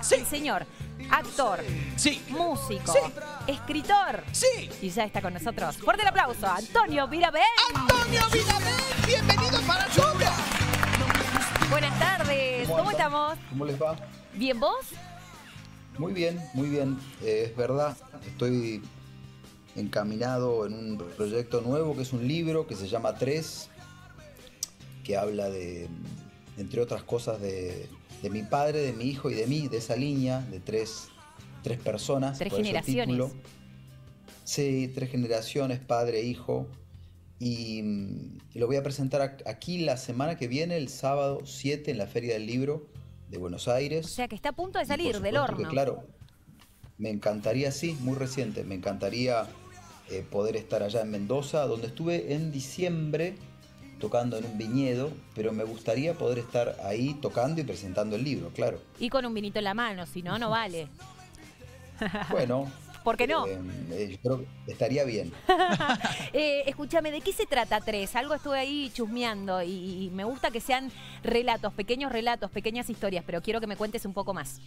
Sí. el señor, actor, Sí. músico, Sí. escritor. Sí. Y ya está con nosotros. Fuerte el aplauso, Antonio Virabén. Antonio Vidalén, bienvenido para Lluvia. Buenas tardes, ¿cómo, estamos? ¿Cómo les va? ¿Bien vos? Muy bien, muy bien. Eh, es verdad, estoy encaminado en un proyecto nuevo que es un libro que se llama Tres, que habla de, entre otras cosas, de, de mi padre, de mi hijo y de mí, de esa línea de tres, tres personas. Tres por eso generaciones. título. Sí, tres generaciones, padre, hijo. Y, mm, y lo voy a presentar aquí la semana que viene, el sábado 7, en la Feria del Libro de Buenos Aires. O sea que está a punto de salir del que, horno. claro, me encantaría, sí, muy reciente, me encantaría eh, poder estar allá en Mendoza, donde estuve en diciembre tocando en un viñedo, pero me gustaría poder estar ahí tocando y presentando el libro, claro. Y con un vinito en la mano, si no, no vale. Bueno. ¿Por qué no? eh, eh, yo creo que estaría bien. Eh, escúchame, ¿de qué se trata tres? Algo estuve ahí chusmeando y, y me gusta que sean relatos, pequeños relatos, pequeñas historias, pero quiero que me cuentes un poco más.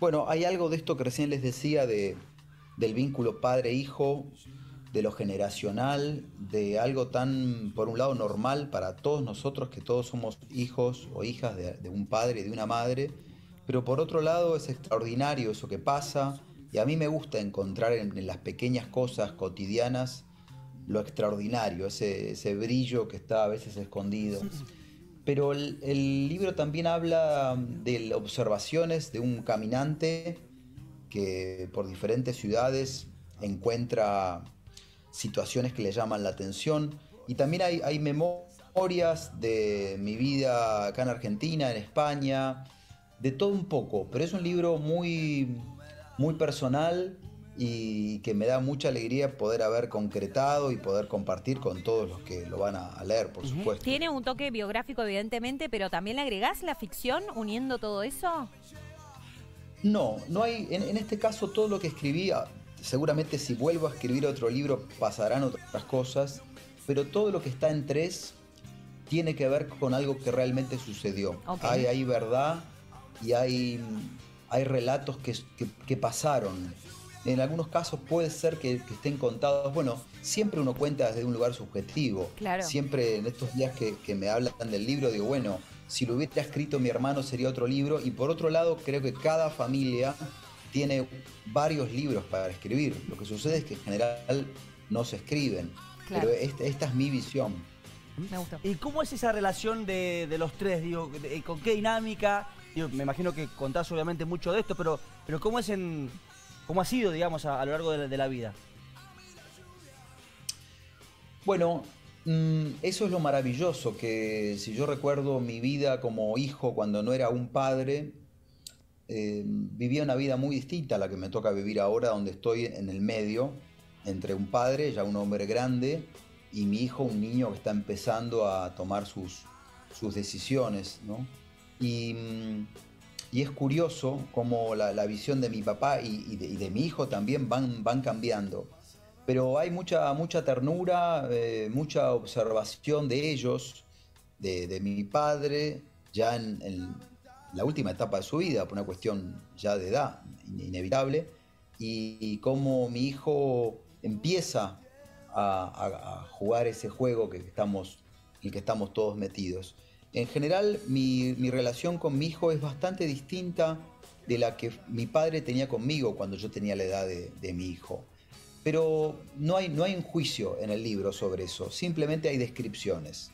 Bueno, hay algo de esto que recién les decía de, del vínculo padre-hijo, de lo generacional, de algo tan, por un lado, normal para todos nosotros, que todos somos hijos o hijas de, un padre y de una madre, pero por otro lado es extraordinario eso que pasa, y a mí me gusta encontrar en, las pequeñas cosas cotidianas lo extraordinario, ese, ese brillo que está a veces escondido. Pero el libro también habla de observaciones de un caminante que por diferentes ciudades encuentra situaciones que le llaman la atención. Y también hay, hay memorias de mi vida acá en Argentina, en España, de todo un poco. Pero es un libro muy, muy personal y que me da mucha alegría poder haber concretado y poder compartir con todos los que lo van a, leer, por supuesto. Tiene un toque biográfico, evidentemente, pero también le agregás la ficción uniendo todo eso. No, no hay, en, en este caso todo lo que escribí, ah, seguramente si vuelvo a escribir otro libro pasarán otras cosas, pero todo lo que está en tres tiene que ver con algo que realmente sucedió. Hay, hay verdad y hay, hay relatos que, que- que pasaron. En algunos casos puede ser que, que estén contados, bueno, siempre uno cuenta desde un lugar subjetivo. Claro. Siempre en estos días que, que me hablan del libro, digo, bueno, si lo hubiera escrito mi hermano sería otro libro. Y por otro lado, creo que cada familia tiene varios libros para escribir. Lo que sucede es que en general no se escriben. Claro. Pero esta, esta es mi visión. Me gustó. ¿Y cómo es esa relación de, de los tres? Digo, de- ¿con qué dinámica? Digo, me imagino que contás obviamente mucho de esto, pero, pero ¿cómo es en. cómo ha sido, digamos, a, a lo largo de la, de la vida? Bueno, mm, eso es lo maravilloso, que si yo recuerdo mi vida como hijo cuando no era un padre, eh, vivía una vida muy distinta a la que me toca vivir ahora, donde estoy en el medio, entre un padre, ya un hombre grande, y mi hijo, un niño que está empezando a tomar sus, sus decisiones, ¿no? Y, mm, y es curioso cómo la, la visión de mi papá y, y de, y de mi hijo también van, van cambiando pero hay mucha, mucha ternura, eh, mucha observación de ellos, de, de mi padre, ya en, en la última etapa de su vida, por una cuestión ya de edad in- inevitable, y, y cómo mi hijo empieza a, jugar ese juego que estamos, en el que estamos todos metidos. En general, mi, relación con mi hijo es bastante distinta de la que mi padre tenía conmigo cuando yo tenía la edad de- de mi hijo. Pero no hay, no hay un juicio en el libro sobre eso, simplemente hay descripciones.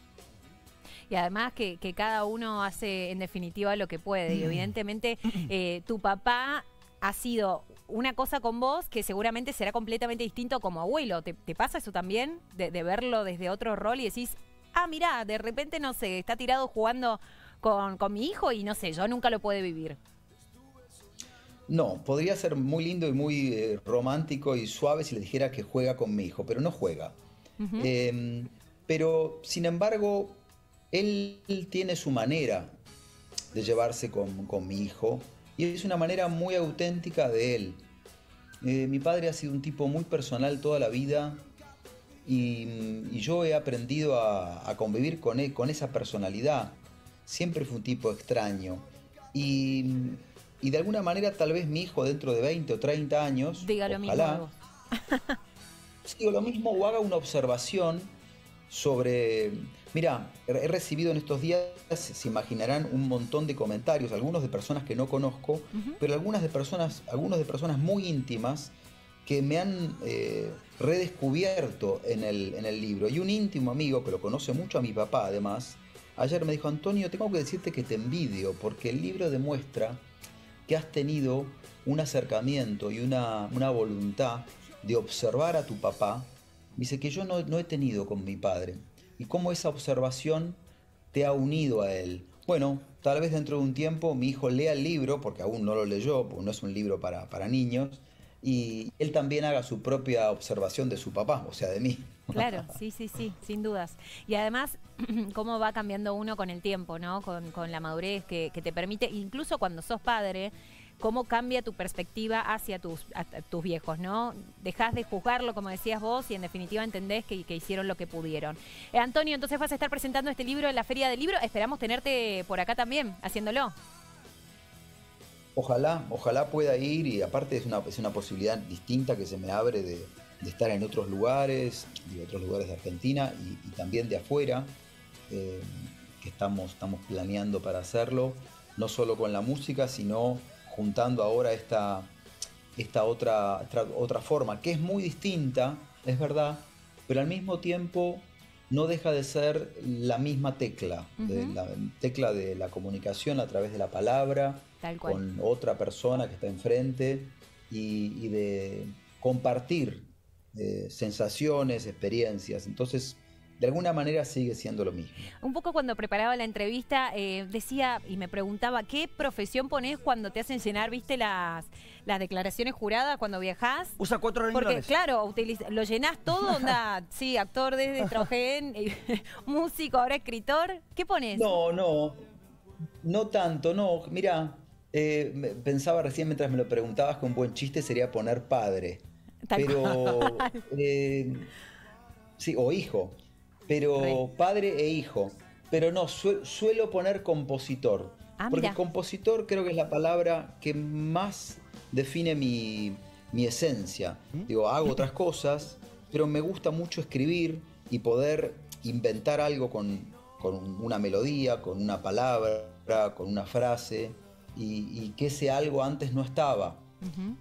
Y además que, que cada uno hace en definitiva lo que puede. Y evidentemente eh, tu papá ha sido una cosa con vos que seguramente será completamente distinto como abuelo. ¿Te, te pasa eso también? De, de verlo desde otro rol y decís, ah, mirá, de repente, no sé, está tirado jugando con, con mi hijo y no sé, yo nunca lo puedo vivir. No, podría ser muy lindo y muy eh, romántico y suave si le dijera que juega con mi hijo, pero no juega. Eh, pero, sin embargo, él tiene su manera de llevarse con, con mi hijo y es una manera muy auténtica de él. Eh, mi padre ha sido un tipo muy personal toda la vida y, y yo he aprendido a, a convivir con, él, con esa personalidad. Siempre fue un tipo extraño Y, y de alguna manera tal vez mi hijo dentro de 20 o 30 años, Diga lo mismo. ojalá, de vos. Sí, o lo mismo o haga una observación sobre... Mira, he recibido en estos días, se imaginarán, un montón de comentarios, algunos de personas que no conozco, pero algunas de personas, algunos de personas muy íntimas que me han eh, redescubierto en el, en el libro. Y un íntimo amigo que lo conoce mucho a mi papá, además, ayer me dijo, Antonio, tengo que decirte que te envidio, porque el libro demuestra que has tenido un acercamiento y una, una voluntad de observar a tu papá, dice que yo no, no he tenido con mi padre. Y cómo esa observación te ha unido a él. Bueno, tal vez dentro de un tiempo mi hijo lea el libro, porque aún no lo leyó, porque no es un libro para, para niños, y él también haga su propia observación de su papá, o sea, de mí. Claro, sí, sí, sí, sin dudas. Y además, cómo va cambiando uno con el tiempo, ¿no? Con, con la madurez que, que te permite, incluso cuando sos padre, cómo cambia tu perspectiva hacia tus, tus viejos, ¿no? Dejás de juzgarlo, como decías vos, y en definitiva entendés que, que hicieron lo que pudieron. Eh, Antonio, entonces vas a estar presentando este libro en la Feria del Libro. Esperamos tenerte por acá también, haciéndolo. Ojalá, ojalá pueda ir y aparte es una, es una posibilidad distinta que se me abre de, estar en otros lugares, de otros lugares de Argentina y, y también de afuera, eh, que estamos, estamos planeando para hacerlo, no solo con la música, sino juntando ahora esta, esta otra, otra, otra forma, que es muy distinta, es verdad, pero al mismo tiempo no deja de ser la misma tecla, de la tecla de la comunicación a través de la palabra, Tal cual. con otra persona que está enfrente y, y de compartir eh, sensaciones, experiencias. Entonces, de alguna manera sigue siendo lo mismo. Un poco cuando preparaba la entrevista, eh, decía y me preguntaba, ¿qué profesión ponés cuando te hacen llenar, viste, las, las declaraciones juradas cuando viajás? Usa cuatro Porque, renglones. claro, utiliza- lo llenás todo, onda, sí, actor desde eh, músico, ahora escritor. ¿Qué pones? No, no, no tanto, no. Mira, eh, pensaba recién mientras me lo preguntabas que un buen chiste sería poner padre. Tal pero, eh, sí, o hijo. Pero Re. padre e hijo. Pero no, sue- suelo poner compositor. Ah, porque mira. compositor creo que es la palabra que más define mi, mi esencia. Digo, hago otras cosas, pero me gusta mucho escribir y poder inventar algo con, con una melodía, con una palabra, con una frase, y, y que ese algo antes no estaba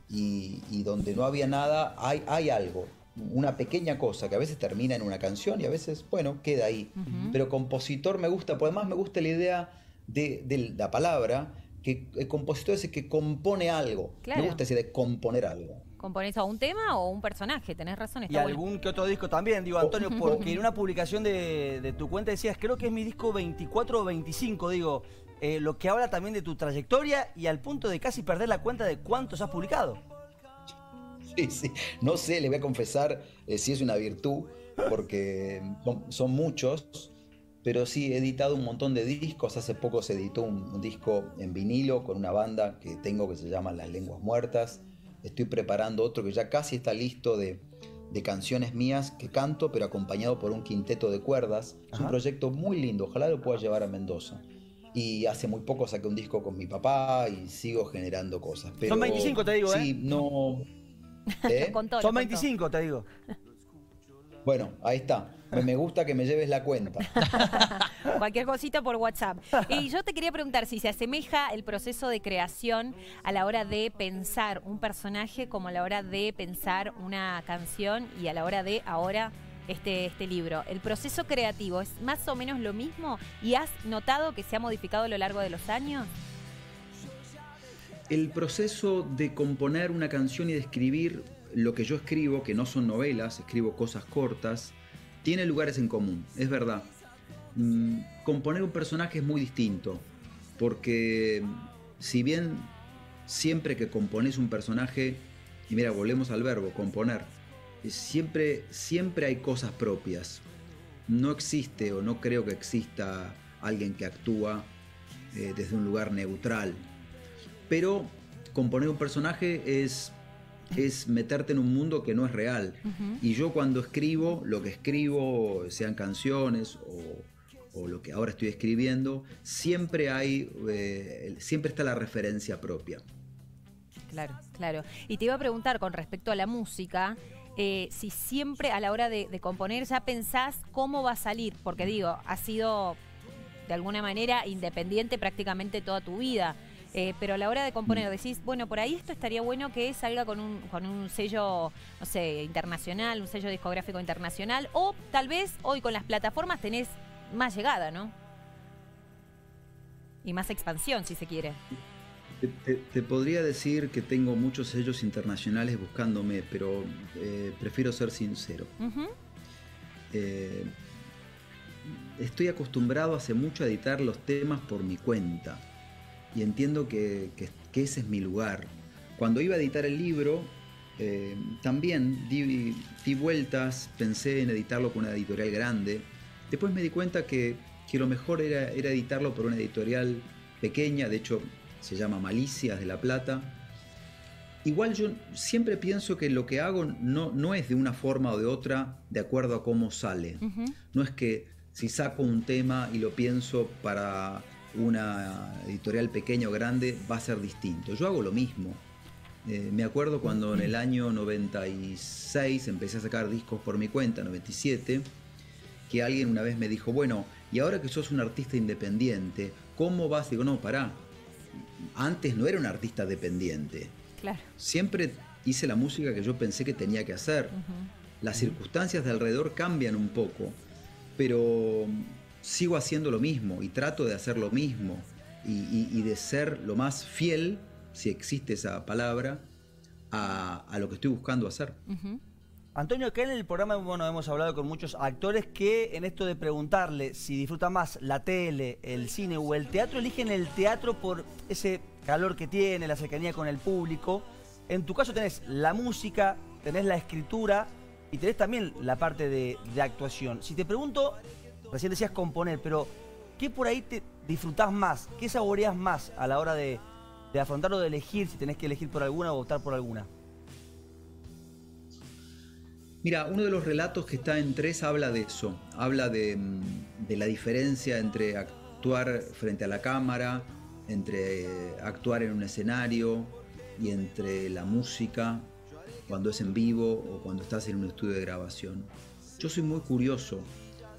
y, y donde no había nada, hay, hay algo, una pequeña cosa que a veces termina en una canción y a veces, bueno, queda ahí. Pero compositor me gusta, pues además me gusta la idea de, de la palabra, que el compositor es el que compone algo. Claro. Me gusta esa idea de componer algo. ¿Componés a un tema o un personaje? Tenés razón, Y está bueno. algún que otro disco también, digo, Antonio, porque en una publicación de, de tu cuenta decías, creo que es mi disco 24 o 25, digo, eh, lo que habla también de tu trayectoria y al punto de casi perder la cuenta de cuántos has publicado. Sí, sí. No sé, le voy a confesar eh, si es una virtud, porque son- son muchos, pero sí he editado un montón de discos. Hace poco se editó un, un disco en vinilo con una banda que tengo que se llama Las Lenguas Muertas. Estoy preparando otro que ya casi está listo de, de canciones mías que canto, pero acompañado por un quinteto de cuerdas. Es un proyecto muy lindo, ojalá lo pueda llevar a Mendoza. Y hace muy poco saqué un disco con mi papá y sigo generando cosas. Pero, 25 te digo, Sí, ¿eh? no... ¿Eh? Lo contó, lo Son contó. 25, te digo. Bueno, ahí está. Me, me gusta que me lleves la cuenta. Cualquier cosita por WhatsApp. Y yo te quería preguntar si se asemeja el proceso de creación a la hora de pensar un personaje como a la hora de pensar una canción y a la hora de ahora este, este libro. ¿El proceso creativo es más o menos lo mismo y has notado que se ha modificado a lo largo de los años? El proceso de componer una canción y de escribir lo que yo escribo, que no son novelas, escribo cosas cortas, tiene lugares en común, es verdad. Mm, componer un personaje es muy distinto, porque si bien siempre que compones un personaje, y mira, volvemos al verbo, componer, siempre, siempre hay cosas propias. No existe o no creo que exista alguien que actúa eh, desde un lugar neutral. Pero componer un personaje es, es meterte en un mundo que no es real. Y yo cuando escribo, lo que escribo, sean canciones o, o lo que ahora estoy escribiendo, siempre hay, eh, siempre está la referencia propia. Claro, claro. Y te iba a preguntar con respecto a la música, eh, si siempre a la hora de, componer ya pensás cómo va a salir, porque digo, ha sido de alguna manera independiente prácticamente toda tu vida. Eh, pero a la hora de componer decís, bueno, por ahí esto estaría bueno que salga con un, con un sello, no sé, internacional, un sello discográfico internacional, o tal vez hoy con las plataformas tenés más llegada, ¿no? Y más expansión, si se quiere. Te, podría decir que tengo muchos sellos internacionales buscándome, pero eh, prefiero ser sincero. Eh, estoy acostumbrado hace mucho a editar los temas por mi cuenta y entiendo que, ese es mi lugar. Cuando iba a editar el libro, eh, también di, di, vueltas, pensé en editarlo con una editorial grande. Después me di cuenta que, que lo mejor era, era editarlo por una editorial pequeña, de hecho se llama Malicias de La Plata. Igual yo siempre pienso que lo que hago no, no es de una forma o de otra de acuerdo a cómo sale. No es que si saco un tema y lo pienso para una editorial pequeña o grande va a ser distinto. Yo hago lo mismo. Eh, me acuerdo cuando en el año 96 empecé a sacar discos por mi cuenta, 97, que alguien una vez me dijo, bueno, y ahora que sos un artista independiente, ¿cómo vas? Digo, no, pará, antes no era un artista dependiente. Claro. Siempre hice la música que yo pensé que tenía que hacer. Las circunstancias de alrededor cambian un poco, pero sigo haciendo lo mismo y trato de hacer lo mismo y, de ser lo más fiel, si existe esa palabra, a, lo que estoy buscando hacer. Antonio, acá en el programa bueno, hemos hablado con muchos actores que en esto de preguntarle si disfruta más la tele, el cine o el teatro, eligen el teatro por ese calor que tiene, la cercanía con el público. En tu caso tenés la música, tenés la escritura y tenés también la parte de, actuación. Si te pregunto, recién decías componer, pero ¿qué por ahí te disfrutás más? ¿Qué saboreas más a la hora de, de afrontar o de elegir, si tenés que elegir por alguna o optar por alguna? Mira, uno de los relatos que está en tres habla de eso, habla de, mm, la diferencia entre actuar frente a la cámara, entre actuar en un escenario y entre la música cuando es en vivo o cuando estás en un estudio de grabación. Yo soy muy curioso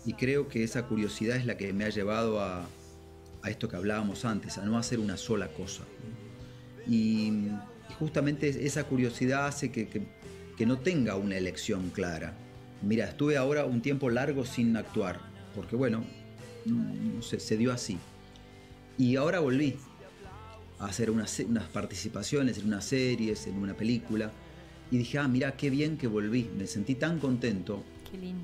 y creo que esa curiosidad es la que me ha llevado a, esto que hablábamos antes, a no hacer una sola cosa. Y, justamente esa curiosidad hace que que no tenga una elección clara. Mira, estuve ahora un tiempo largo sin actuar, porque bueno, se, dio así. Y ahora volví a hacer unas, participaciones en unas series, en una película, y dije, ah, mira, qué bien que volví, me sentí tan contento.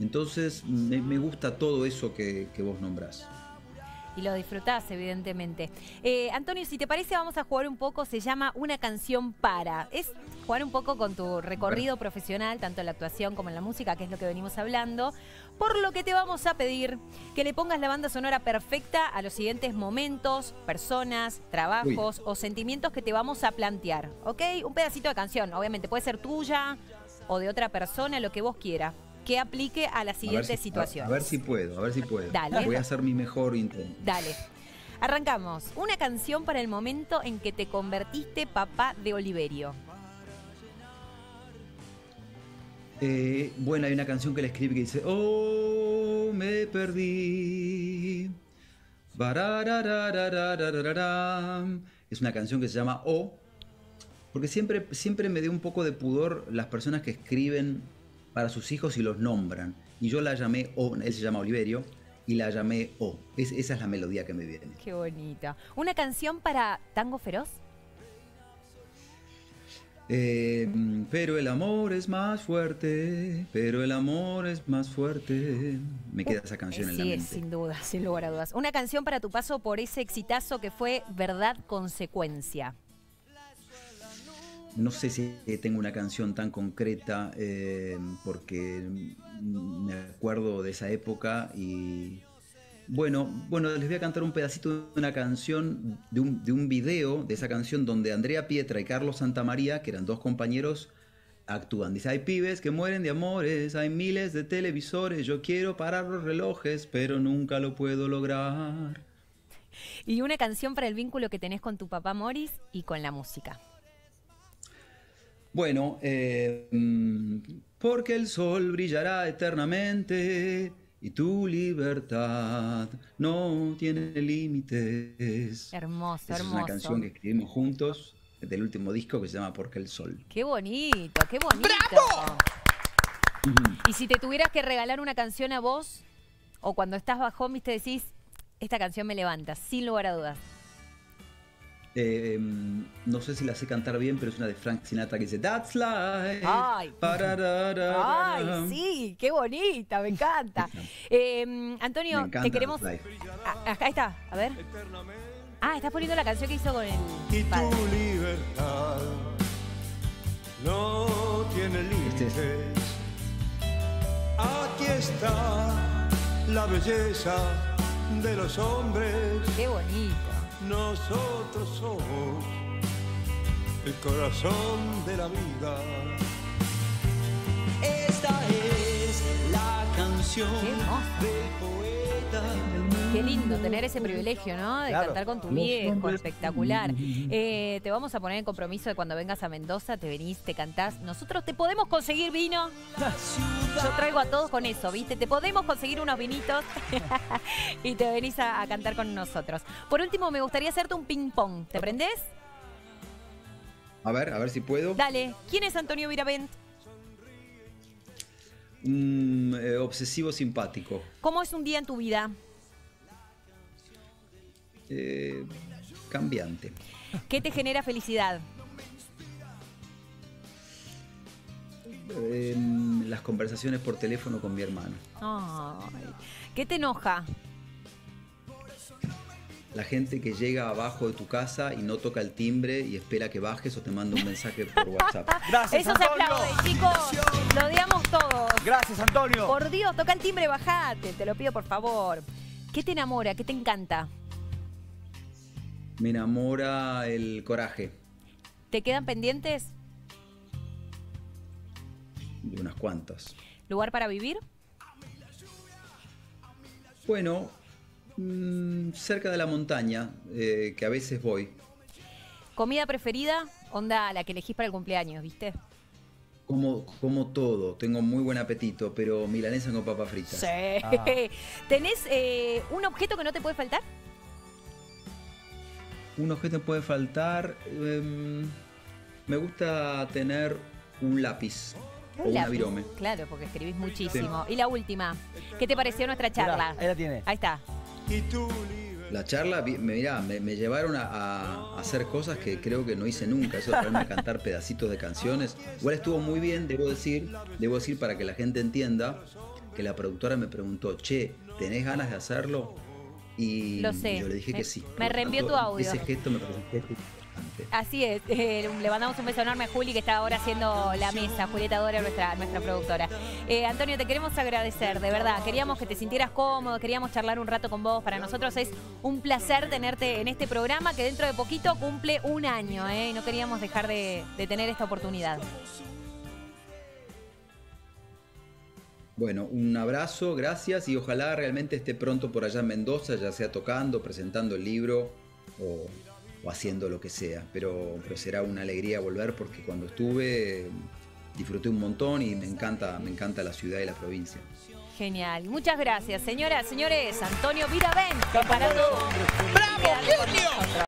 Entonces me, gusta todo eso que, que vos nombrás y lo disfrutás, evidentemente. Eh, Antonio, si te parece, vamos a jugar un poco, se llama Una canción para. Es jugar un poco con tu recorrido profesional, tanto en la actuación como en la música, que es lo que venimos hablando. Por lo que te vamos a pedir que le pongas la banda sonora perfecta a los siguientes momentos, personas, trabajos o sentimientos que te vamos a plantear. ¿Ok? Un pedacito de canción, obviamente, puede ser tuya o de otra persona, lo que vos quieras que aplique a la siguiente situación. A, ver si puedo, a ver si puedo. Dale. Voy a hacer mi mejor intento. Dale. Arrancamos. Una canción para el momento en que te convertiste papá de Oliverio. Eh, bueno, hay una canción que le escribe que dice, oh, me perdí. Es una canción que se llama Oh, porque siempre, siempre me dio un poco de pudor las personas que escriben para sus hijos y los nombran. Y yo la llamé O, él se llama Oliverio, y la llamé O. esa es la melodía que me viene. Qué bonita. ¿Una canción para Tango Feroz? Eh, pero el amor es más fuerte, pero el amor es más fuerte. Me queda esa canción en la mente. sin duda, sin lugar a dudas. Una canción para tu paso por ese exitazo que fue Verdad Consecuencia no sé si tengo una canción tan concreta eh, porque me acuerdo de esa época y bueno, bueno, les voy a cantar un pedacito de una canción, de un, de un video de esa canción donde Andrea Pietra y Carlos Santamaría, que eran dos compañeros, actúan. Dice, hay pibes que mueren de amores, hay miles de televisores, yo quiero parar los relojes, pero nunca lo puedo lograr. Y una canción para el vínculo que tenés con tu papá Morris y con la música. Bueno, eh, mm, porque el sol brillará eternamente y tu libertad no tiene límites. Hermoso, Esa hermoso. Es una canción que escribimos juntos del último disco que se llama Porque el sol. Qué bonito, qué bonito. Y si te tuvieras que regalar una canción a vos, o cuando estás bajo, viste, decís, esta canción me levanta, sin lugar a dudas. Eh, no sé si la sé cantar bien, pero es una de Frank Sinatra que dice That's life. Ay. Pararara. Ay, sí, qué bonita, me encanta. Eh, Antonio, Me encanta te queremos. Ah, Acá está, a ver. Ah, estás poniendo la canción que hizo con el. y padre. tu libertad no tiene Este es- límites. Aquí está la belleza de los hombres. Qué bonito. Nosotros somos el corazón de la vida. Esta es la canción Qué hermoso. del poeta. Qué lindo tener ese privilegio, ¿no? De Claro. cantar con tu viejo, espectacular. Eh, te vamos a poner en compromiso de cuando vengas a Mendoza, te venís, te cantás. Nosotros te podemos conseguir vino. Yo traigo a todos con eso, ¿viste? Te podemos conseguir unos vinitos y te venís a, a cantar con nosotros. Por último, me gustaría hacerte un ping-pong. ¿Te prendés? A ver, a ver si puedo. Dale. ¿Quién es Antonio Viravent? Un eh, obsesivo simpático. ¿Cómo es un día en tu vida? Eh, cambiante. ¿Qué te genera felicidad? Eh, las conversaciones por teléfono con mi hermano. Ay. ¿Qué te enoja? La gente que llega abajo de tu casa y no toca el timbre y espera que bajes o te manda un mensaje por WhatsApp. Gracias, Eso se Antonio. aplaude, chicos. Lo odiamos todos. Gracias, Antonio. Por Dios, toca el timbre, bajate. Te lo pido, por favor. ¿Qué te enamora? ¿Qué te encanta? Me enamora el coraje ¿Te quedan pendientes? de unas cuantas. ¿Lugar para vivir? Bueno, mm, cerca de la montaña, eh, que a veces voy. ¿Comida preferida? Onda la que elegís para el cumpleaños, ¿viste? Como, como todo, tengo muy buen apetito, pero milanesa con papas fritas. Sí. Ah. ¿Tenés eh, un objeto que no te puede faltar? Un objeto puede faltar. em, me gusta tener un lápiz o un lápiz. virome. Claro, porque escribís muchísimo. Y la última, ¿qué te pareció nuestra charla? Mirá, ahí la tiene. Ahí está. Y tu libertad. La charla, mirá, me, me llevaron a, a hacer cosas que creo que no hice nunca. Eso de ponerme a cantar pedacitos de canciones. Igual estuvo muy bien, debo decir, debo decir para que la gente entienda que la productora me preguntó, che, ¿tenés ganas de hacerlo? Y Lo sé. yo le dije Me- que sí. me reenvió tu audio. Ese gesto me importante. Así es, eh, le mandamos un beso enorme a Juli que está ahora haciendo la mesa, Julieta Dora, nuestra, nuestra productora. Eh, Antonio, te queremos agradecer, de verdad, queríamos que te sintieras cómodo, queríamos charlar un rato con vos, para nosotros es un placer tenerte en este programa que dentro de poquito cumple un año, ¿eh? y no queríamos dejar de, de tener esta oportunidad. Bueno, un abrazo, gracias y ojalá realmente esté pronto por allá en Mendoza, ya sea tocando, presentando el libro o, o haciendo lo que sea. Pero, pero será una alegría volver porque cuando estuve disfruté un montón y me encanta, me encanta la ciudad y la provincia. Genial, muchas gracias, señoras, señores, Antonio Viravent, para todos. ¡Bravo, genio!